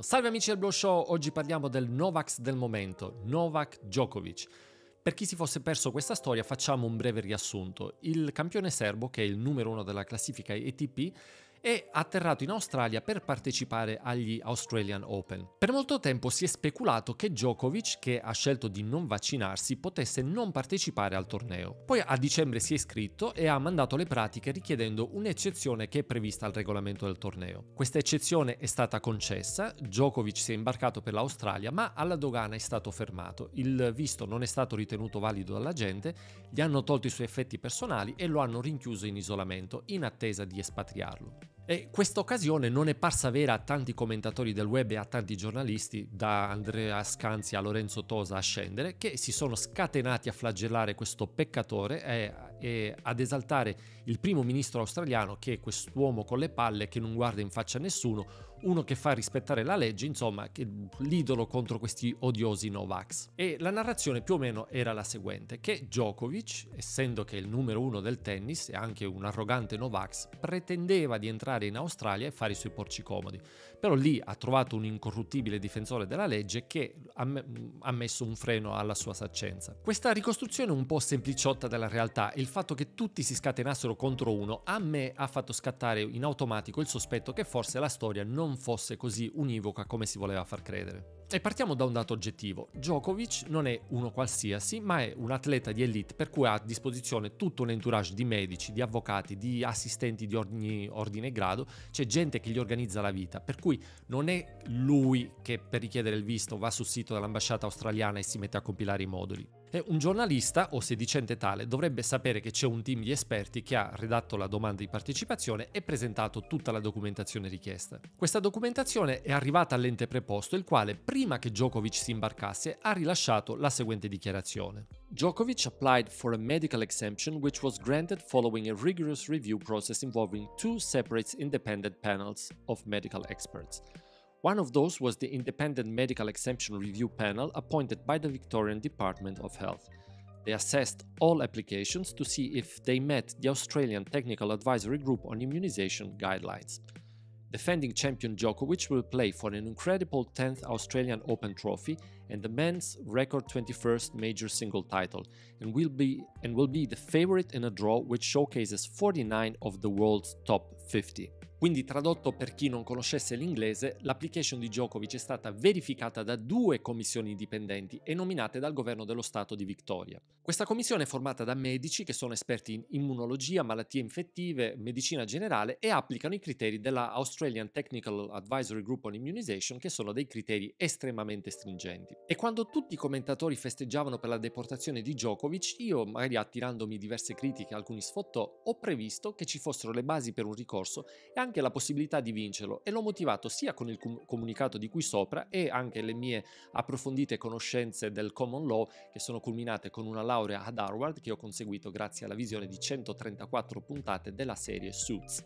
Salve amici del Blow Show, oggi parliamo del Novax del momento, Novak Djokovic. Per chi si fosse perso questa storia facciamo un breve riassunto. Il campione serbo, che è il numero uno della classifica ATP, è atterrato in Australia per partecipare agli Australian Open. Per molto tempo si è speculato che Djokovic, che ha scelto di non vaccinarsi, potesse non partecipare al torneo. Poi a dicembre si è iscritto e ha mandato le pratiche richiedendo un'eccezione che è prevista al regolamento del torneo. Questa eccezione è stata concessa, Djokovic si è imbarcato per l'Australia, ma alla dogana è stato fermato. Il visto non è stato ritenuto valido dalla gente, gli hanno tolto i suoi effetti personali e lo hanno rinchiuso in isolamento in attesa di espatriarlo. E questa occasione non è parsa vera a tanti commentatori del web e a tanti giornalisti, da Andrea Scanzi a Lorenzo Tosa a scendere, che si sono scatenati a flagellare questo peccatore e, e ad esaltare il primo ministro australiano che è quest'uomo con le palle che non guarda in faccia a nessuno, uno che fa rispettare la legge, insomma, che l'idolo contro questi odiosi Novax. E la narrazione più o meno era la seguente, che Djokovic, essendo che è il numero uno del tennis e anche un arrogante Novax, pretendeva di entrare in Australia e fare i suoi porci comodi. Però lì ha trovato un incorruttibile difensore della legge che ha messo un freno alla sua saccenza. Questa ricostruzione un po' sempliciotta della realtà il fatto che tutti si scatenassero contro uno a me ha fatto scattare in automatico il sospetto che forse la storia non fosse così univoca come si voleva far credere. E partiamo da un dato oggettivo. Djokovic non è uno qualsiasi, ma è un atleta di elite per cui ha a disposizione tutto un entourage di medici, di avvocati, di assistenti di ogni ordine e grado, c'è gente che gli organizza la vita, per cui non è lui che per richiedere il visto va sul sito dell'ambasciata australiana e si mette a compilare i moduli. E un giornalista, o sedicente tale, dovrebbe sapere che c'è un team di esperti che ha redatto la domanda di partecipazione e presentato tutta la documentazione richiesta. Questa documentazione è arrivata all'ente preposto, il quale, prima che Djokovic si imbarcasse, ha rilasciato la seguente dichiarazione. Djokovic applied for a medical exemption which was granted following a rigorous review process involving two separate independent panels of medical experts. One of those was the Independent Medical Exemption Review Panel appointed by the Victorian Department of Health. They assessed all applications to see if they met the Australian Technical Advisory Group on Immunization guidelines. Defending champion Djokovic will play for an incredible 10th Australian Open trophy and the men's record 21st major single title and will be and will be the favorite in a draw which showcases 49 of the world's top 50. Quindi tradotto per chi non conoscesse l'inglese, l'application di Djokovic è stata verificata da due commissioni indipendenti e nominate dal governo dello Stato di Victoria. Questa commissione è formata da medici che sono esperti in immunologia, malattie infettive, medicina generale e applicano i criteri della Australian Technical Advisory Group on Immunization che sono dei criteri estremamente stringenti. E quando tutti i commentatori festeggiavano per la deportazione di Djokovic, io, magari attirandomi diverse critiche e alcuni sfottò, ho previsto che ci fossero le basi per un ricorso e anche la possibilità di vincerlo e l'ho motivato sia con il com- comunicato di qui sopra e anche le mie approfondite conoscenze del common law che sono culminate con una laurea ad Harvard che ho conseguito grazie alla visione di 134 puntate della serie Suits.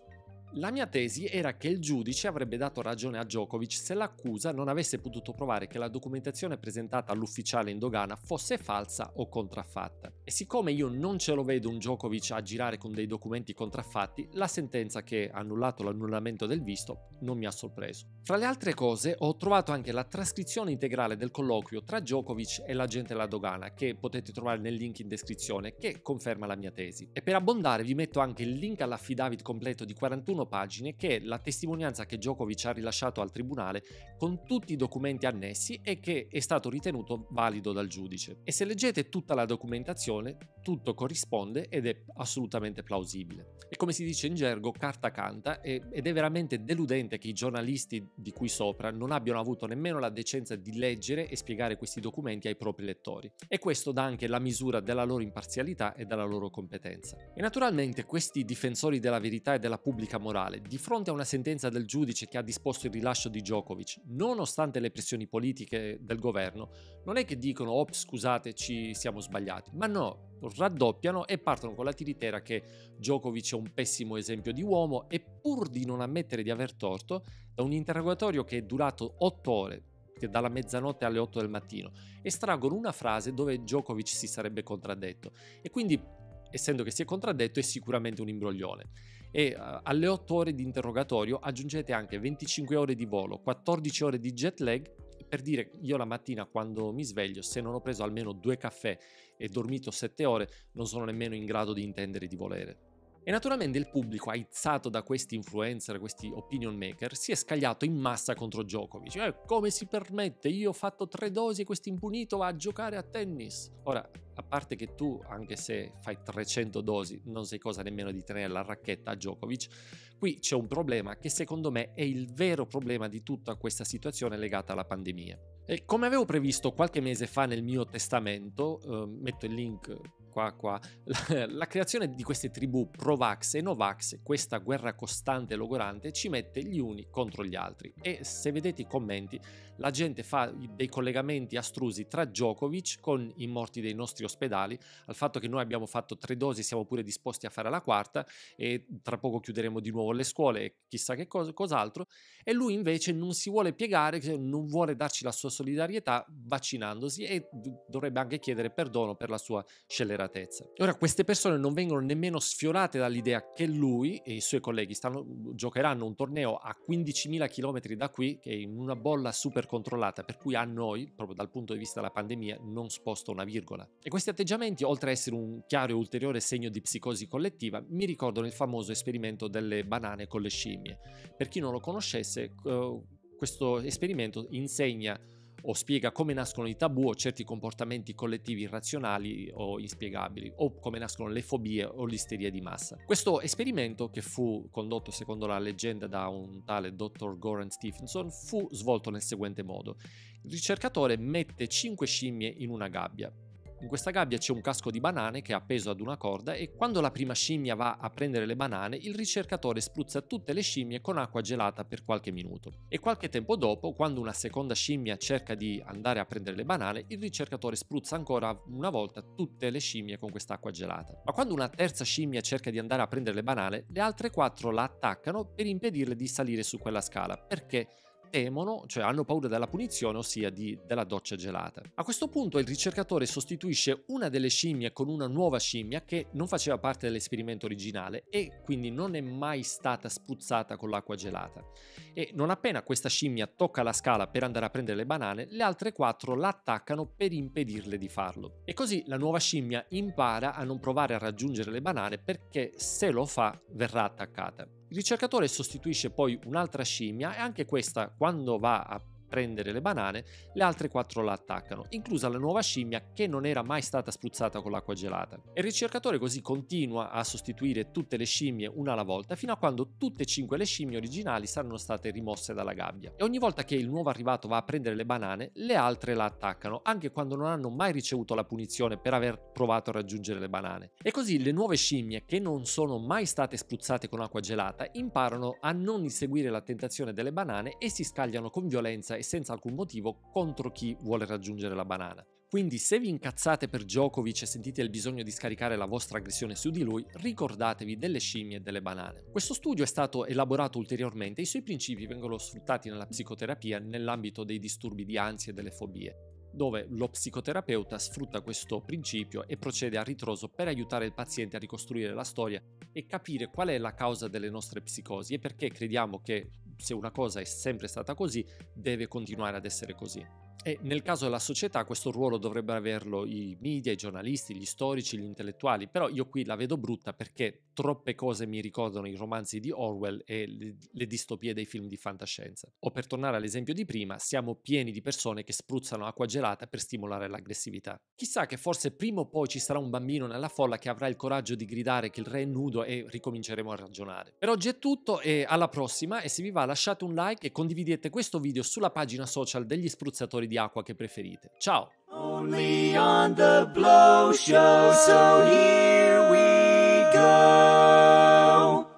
La mia tesi era che il giudice avrebbe dato ragione a Djokovic se l'accusa non avesse potuto provare che la documentazione presentata all'ufficiale in dogana fosse falsa o contraffatta. E siccome io non ce lo vedo un Djokovic a girare con dei documenti contraffatti, la sentenza che ha annullato l'annullamento del visto non mi ha sorpreso. Fra le altre cose ho trovato anche la trascrizione integrale del colloquio tra Djokovic e l'agente della dogana che potete trovare nel link in descrizione che conferma la mia tesi. E per abbondare vi metto anche il link all'affidavit completo di 41 21 pagine che è la testimonianza che Djokovic ha rilasciato al tribunale con tutti i documenti annessi e che è stato ritenuto valido dal giudice. E se leggete tutta la documentazione, tutto corrisponde ed è assolutamente plausibile. E come si dice in gergo, carta canta ed è veramente deludente che i giornalisti di qui sopra non abbiano avuto nemmeno la decenza di leggere e spiegare questi documenti ai propri lettori. E questo dà anche la misura della loro imparzialità e della loro competenza. E naturalmente questi difensori della verità e della pubblica morale, di fronte a una sentenza del giudice che ha disposto il rilascio di Djokovic, nonostante le pressioni politiche del governo, non è che dicono oh scusate ci siamo sbagliati, ma no, raddoppiano e partono con la tiritera che Djokovic è un pessimo esempio di uomo e pur di non ammettere di aver torto, da un interrogatorio che è durato 8 ore, dalla mezzanotte alle 8 del mattino, estraggono una frase dove Djokovic si sarebbe contraddetto e quindi essendo che si è contraddetto è sicuramente un imbroglione. e uh, alle 8 ore di interrogatorio aggiungete anche 25 ore di volo, 14 ore di jet lag per dire io la mattina quando mi sveglio se non ho preso almeno due caffè e dormito 7 ore non sono nemmeno in grado di intendere di volere. E naturalmente il pubblico, aizzato da questi influencer, questi opinion maker, si è scagliato in massa contro Djokovic. Eh, come si permette? Io ho fatto tre dosi e questo impunito va a giocare a tennis. Ora, a parte che tu, anche se fai 300 dosi, non sei cosa nemmeno di tenere la racchetta a Djokovic, qui c'è un problema che secondo me è il vero problema di tutta questa situazione legata alla pandemia. E come avevo previsto qualche mese fa nel mio testamento, eh, metto il link qua qua, la, la, creazione di queste tribù pro-vax e no-vax, questa guerra costante e logorante, ci mette gli uni contro gli altri. E se vedete i commenti, la gente fa dei collegamenti astrusi tra Djokovic con i morti dei nostri ospedali, al fatto che noi abbiamo fatto tre dosi siamo pure disposti a fare la quarta e tra poco chiuderemo di nuovo le scuole e chissà che cosa, cos'altro, e lui invece non si vuole piegare, non vuole darci la sua solidarietà vaccinandosi e dovrebbe anche chiedere perdono per la sua scelleratezza. Ora queste persone non vengono nemmeno sfiorate dall'idea che lui e i suoi colleghi stanno, giocheranno un torneo a 15.000 km da qui, che è in una bolla super controllata, per cui a noi, proprio dal punto di vista della pandemia, non sposta una virgola. E questi atteggiamenti, oltre a essere un chiaro e ulteriore segno di psicosi collettiva, mi ricordano il famoso esperimento delle banane con le scimmie. Per chi non lo conoscesse, uh, questo esperimento insegna o spiega come nascono i tabù o certi comportamenti collettivi irrazionali o inspiegabili, o come nascono le fobie o l'isteria di massa. Questo esperimento, che fu condotto secondo la leggenda da un tale dottor Goran Stephenson, fu svolto nel seguente modo. Il ricercatore mette 5 scimmie in una gabbia, in questa gabbia c'è un casco di banane che è appeso ad una corda e quando la prima scimmia va a prendere le banane, il ricercatore spruzza tutte le scimmie con acqua gelata per qualche minuto. E qualche tempo dopo, quando una seconda scimmia cerca di andare a prendere le banane, il ricercatore spruzza ancora una volta tutte le scimmie con quest'acqua gelata. Ma quando una terza scimmia cerca di andare a prendere le banane, le altre quattro la attaccano per impedirle di salire su quella scala, perché temono, cioè hanno paura della punizione, ossia di, della doccia gelata. A questo punto il ricercatore sostituisce una delle scimmie con una nuova scimmia che non faceva parte dell'esperimento originale e quindi non è mai stata spruzzata con l'acqua gelata. E non appena questa scimmia tocca la scala per andare a prendere le banane, le altre quattro la attaccano per impedirle di farlo. E così la nuova scimmia impara a non provare a raggiungere le banane perché se lo fa verrà attaccata. Il ricercatore sostituisce poi un'altra scimmia e anche questa quando va a prendere le banane, le altre quattro la attaccano, inclusa la nuova scimmia che non era mai stata spruzzata con l'acqua gelata. Il ricercatore così continua a sostituire tutte le scimmie una alla volta fino a quando tutte e cinque le scimmie originali saranno state rimosse dalla gabbia. E ogni volta che il nuovo arrivato va a prendere le banane, le altre la attaccano, anche quando non hanno mai ricevuto la punizione per aver provato a raggiungere le banane. E così le nuove scimmie, che non sono mai state spruzzate con acqua gelata, imparano a non inseguire la tentazione delle banane e si scagliano con violenza senza alcun motivo contro chi vuole raggiungere la banana. Quindi se vi incazzate per Djokovic e sentite il bisogno di scaricare la vostra aggressione su di lui, ricordatevi delle scimmie e delle banane. Questo studio è stato elaborato ulteriormente e i suoi principi vengono sfruttati nella psicoterapia nell'ambito dei disturbi di ansia e delle fobie dove lo psicoterapeuta sfrutta questo principio e procede a ritroso per aiutare il paziente a ricostruire la storia e capire qual è la causa delle nostre psicosi e perché crediamo che se una cosa è sempre stata così, deve continuare ad essere così. E nel caso della società questo ruolo dovrebbero averlo i media, i giornalisti, gli storici, gli intellettuali, però io qui la vedo brutta perché troppe cose mi ricordano i romanzi di Orwell e le, le distopie dei film di fantascienza. O per tornare all'esempio di prima, siamo pieni di persone che spruzzano acqua gelata per stimolare l'aggressività. Chissà che forse prima o poi ci sarà un bambino nella folla che avrà il coraggio di gridare che il re è nudo e ricominceremo a ragionare. Per oggi è tutto e alla prossima e se vi va lasciate un like e condividete questo video sulla pagina social degli spruzzatori colori di acqua che preferite. Ciao! Only on the blow show, so here we go.